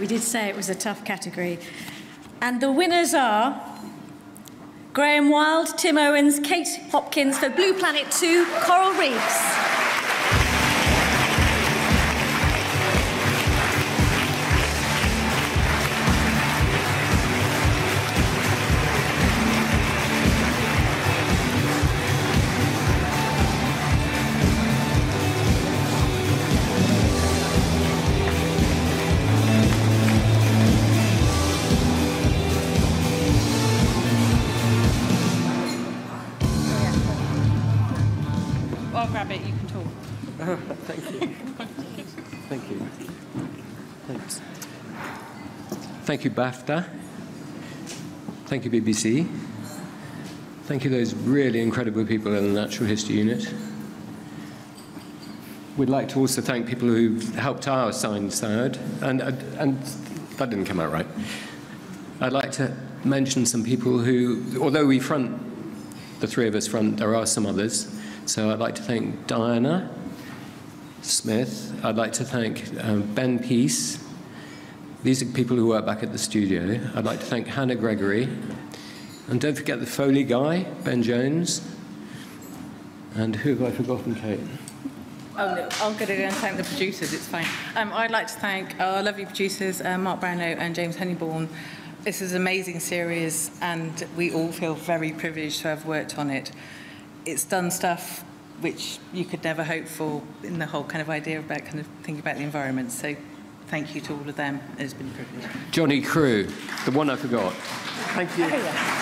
We did say it was a tough category. And the winners are Graham Wild, Tim Owens, Kate Hopkins for Blue Planet 2 Coral Reefs. Thank you, thank you. Thanks. Thank you, BAFTA. Thank you, BBC. Thank you, those really incredible people in the Natural History Unit. We'd like to also thank people who've helped our science third, and, uh, and that didn't come out right. I'd like to mention some people who, although we front, the three of us front, there are some others. So I'd like to thank Diana Smith. I'd like to thank um, Ben Peace, these are people who work back at the studio. I'd like to thank Hannah Gregory. And don't forget the Foley guy, Ben Jones. And who have I forgotten, Kate? Oh, no, to go and thank the producers, it's fine. Um, I'd like to thank our lovely producers, uh, Mark Brownlow and James Honeybourne. This is an amazing series, and we all feel very privileged to have worked on it. It's done stuff which you could never hope for in the whole kind of idea about kind of thinking about the environment. So thank you to all of them. It's been a privilege. Johnny Crew, the one I forgot. Thank you. Oh,